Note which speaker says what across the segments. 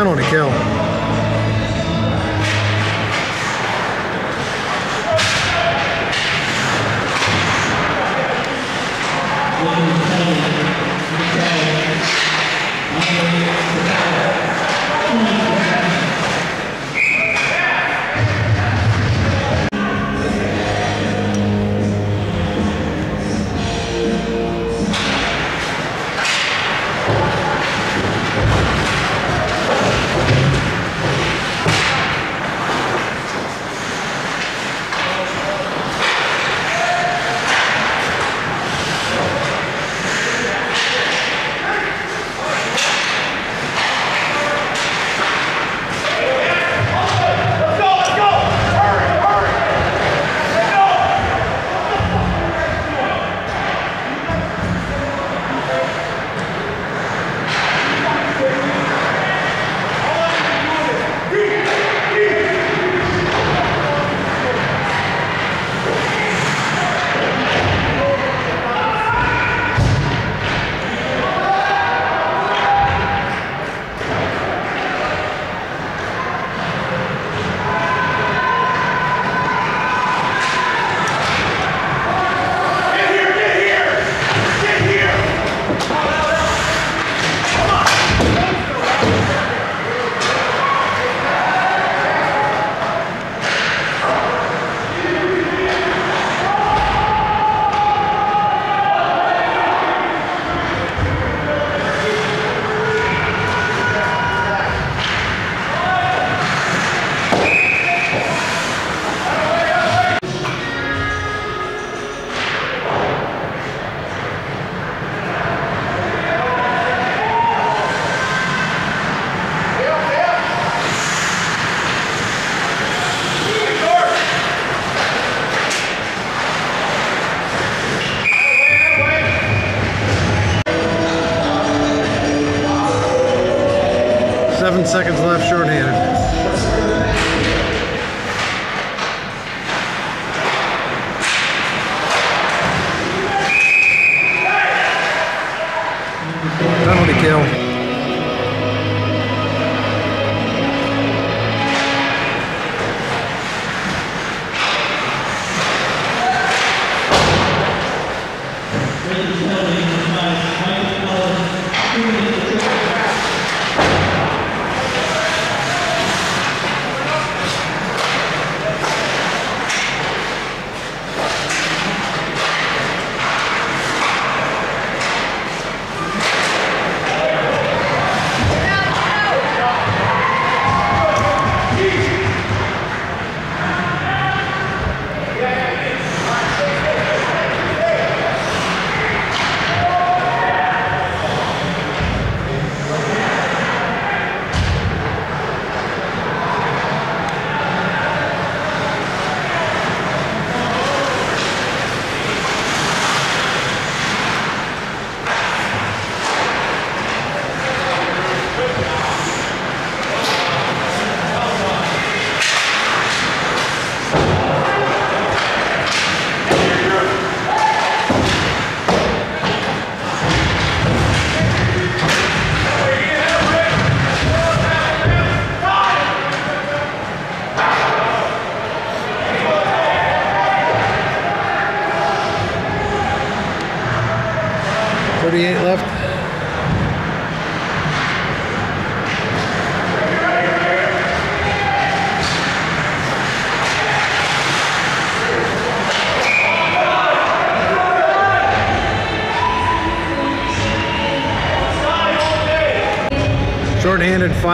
Speaker 1: Penalty kill.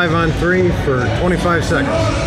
Speaker 1: Five on three for 25 seconds.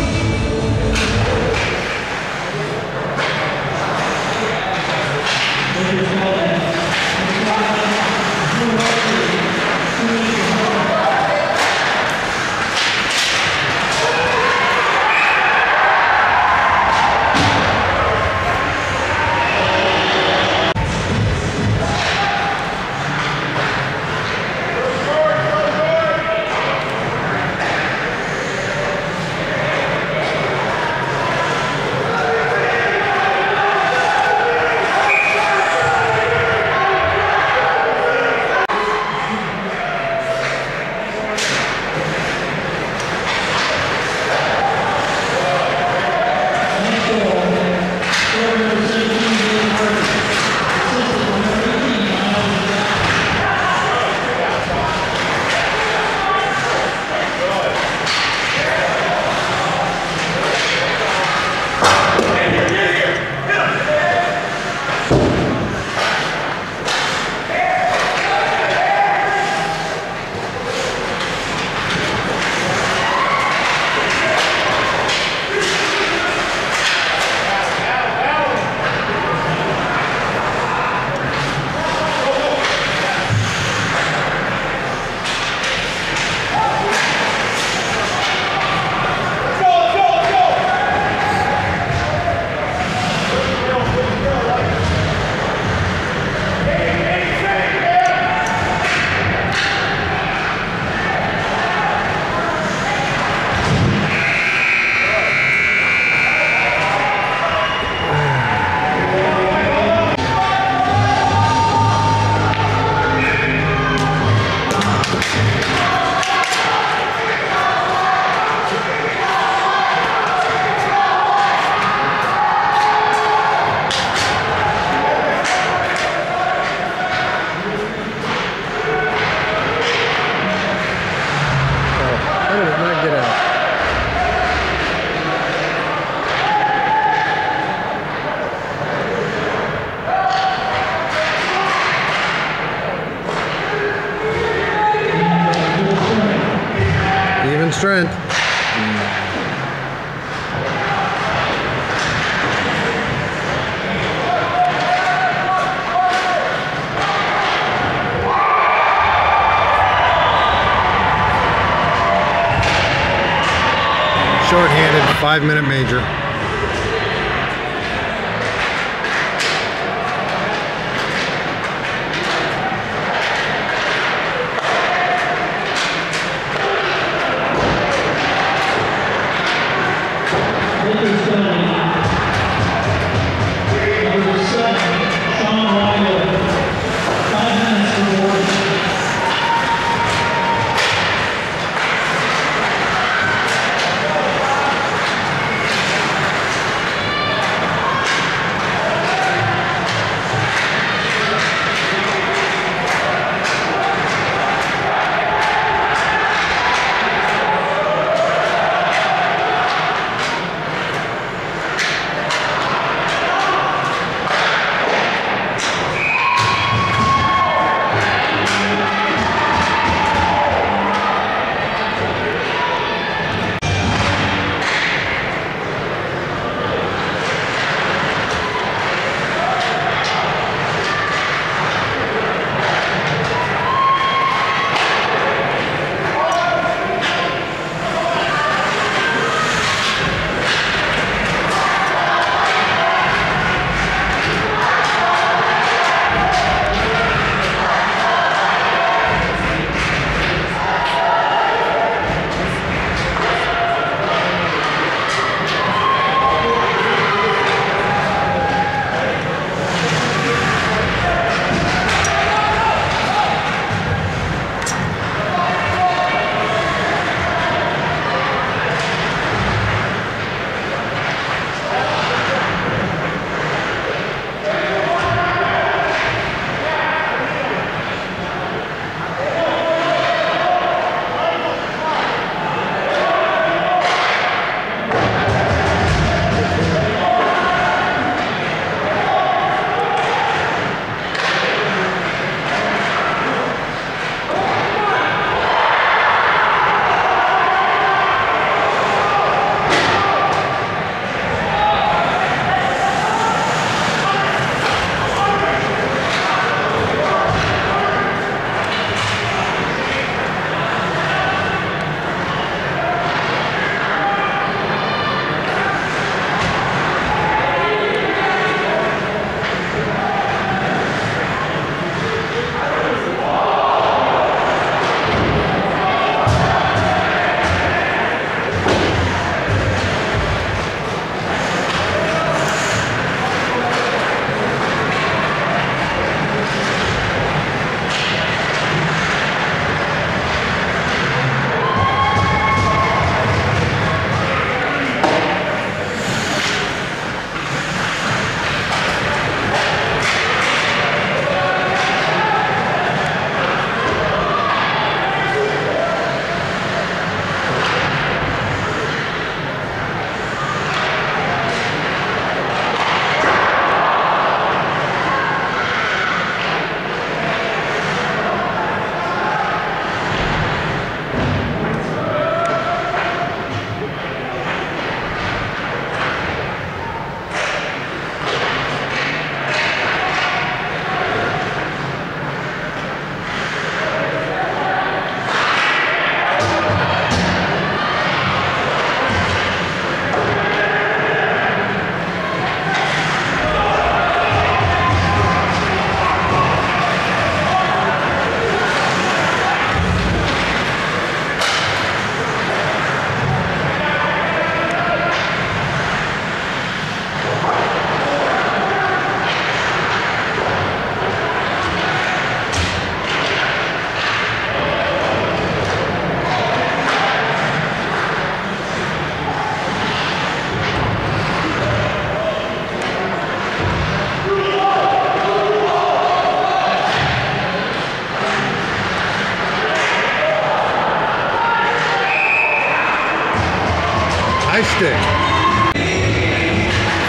Speaker 1: Short-handed, five-minute major.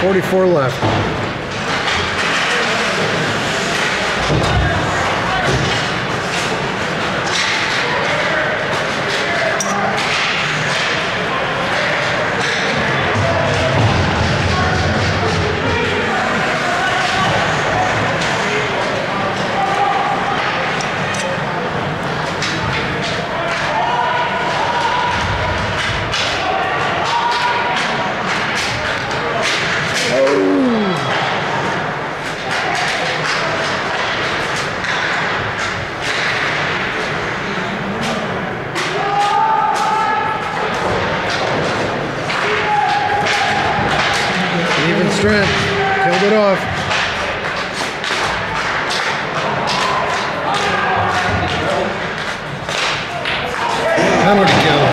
Speaker 1: 44 left. it off.
Speaker 2: Hammer to go.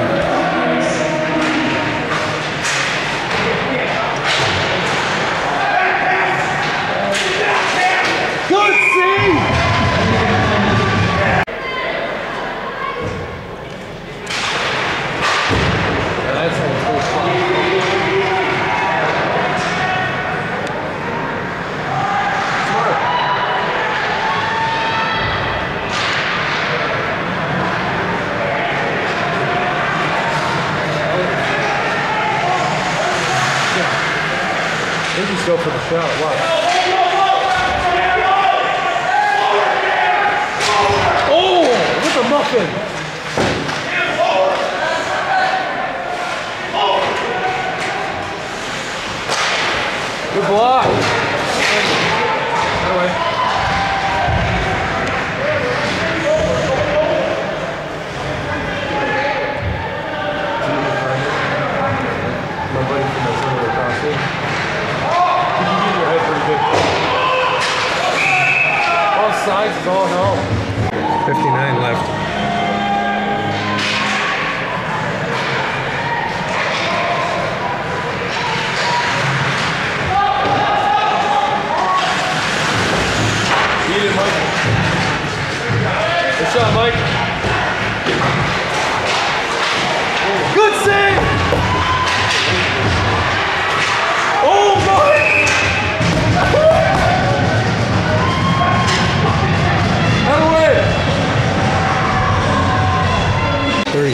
Speaker 2: Oh no.
Speaker 1: 59.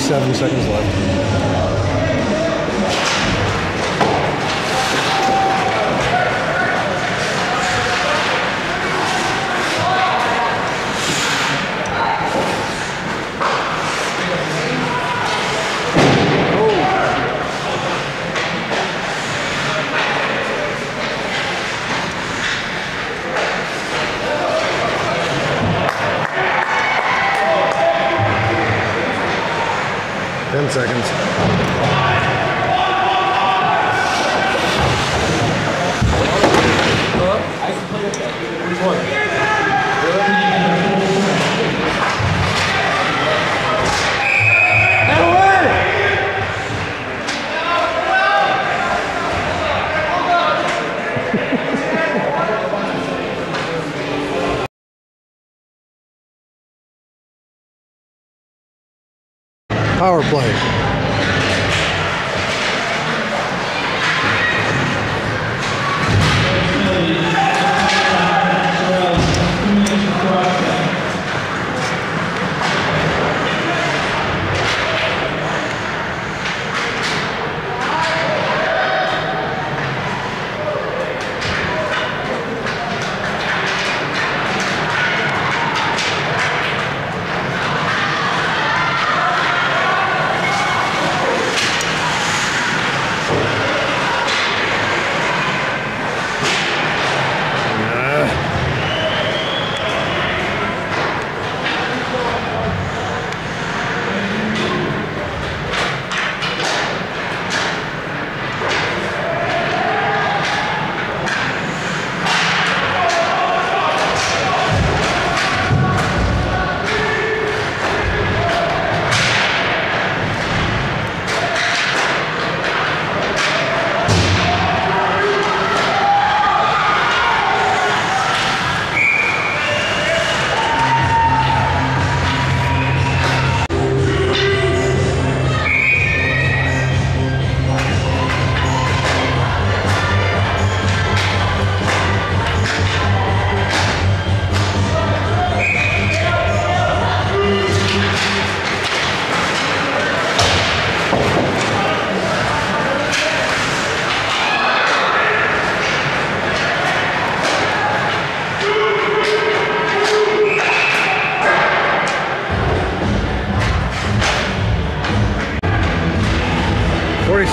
Speaker 1: 37 seconds left. seconds. power play.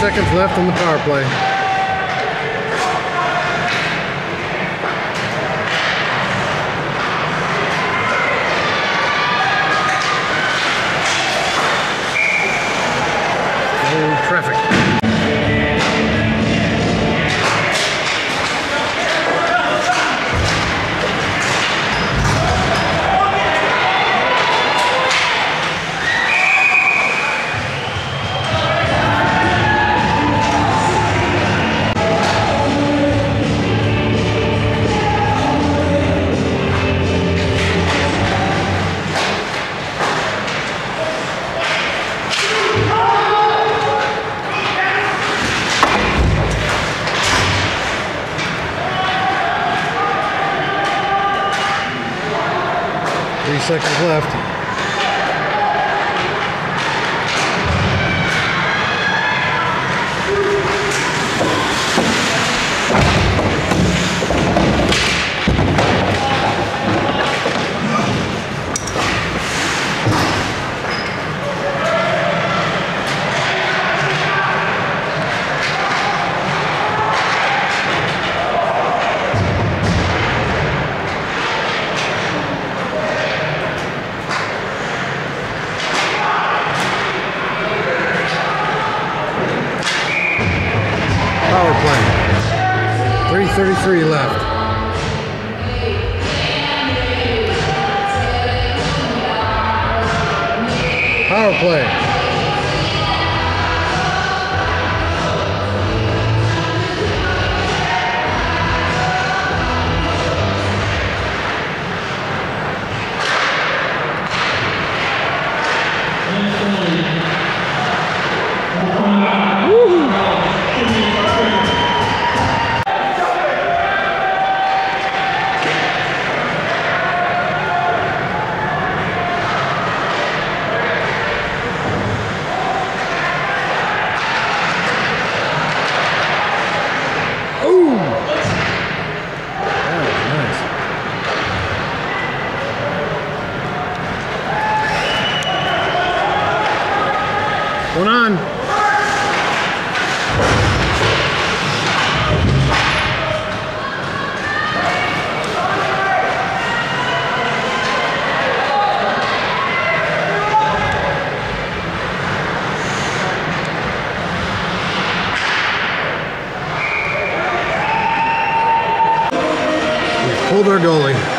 Speaker 3: seconds left on the power play. seconds left. their goalie.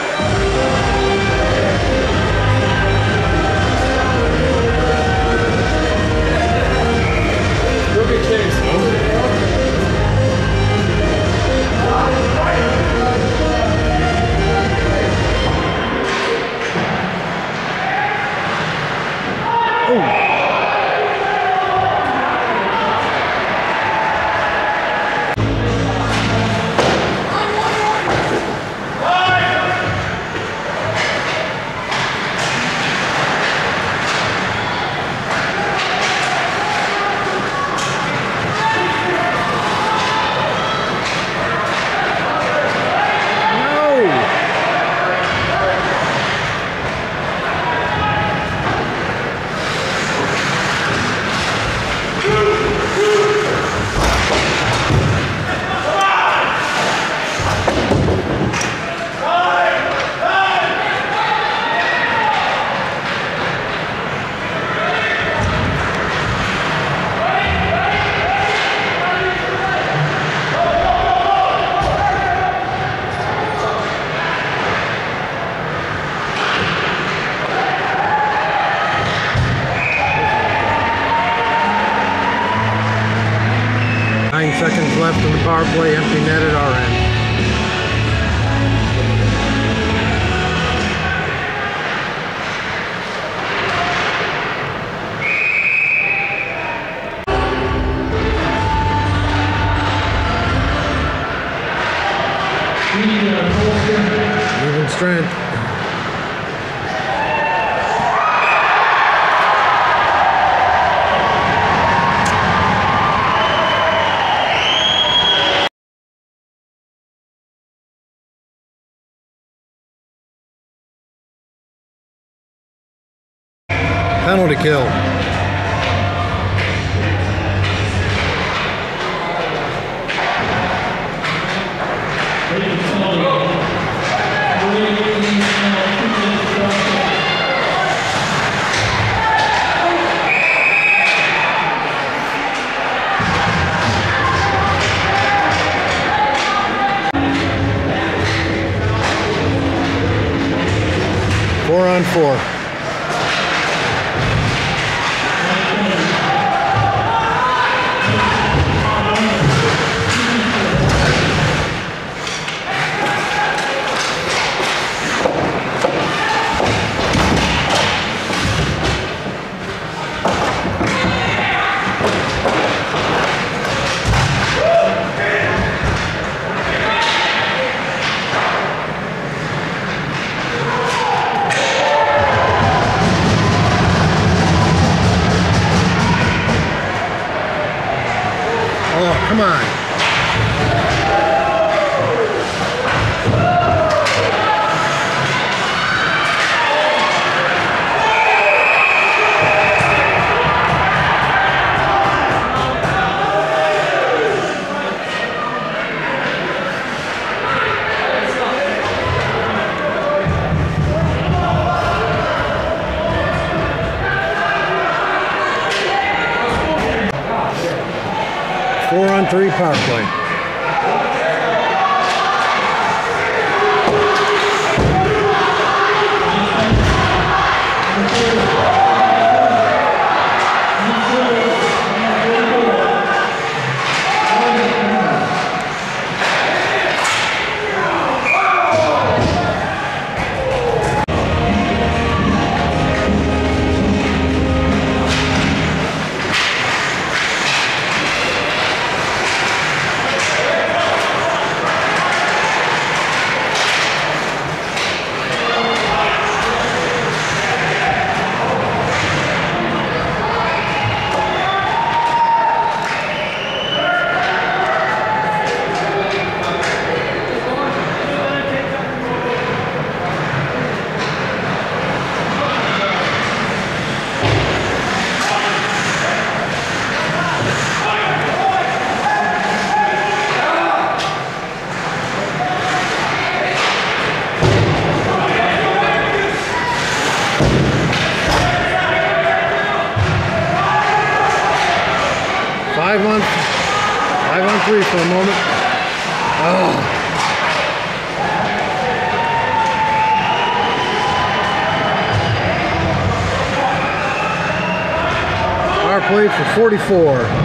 Speaker 1: Four on four. Come on. Three power play. 34.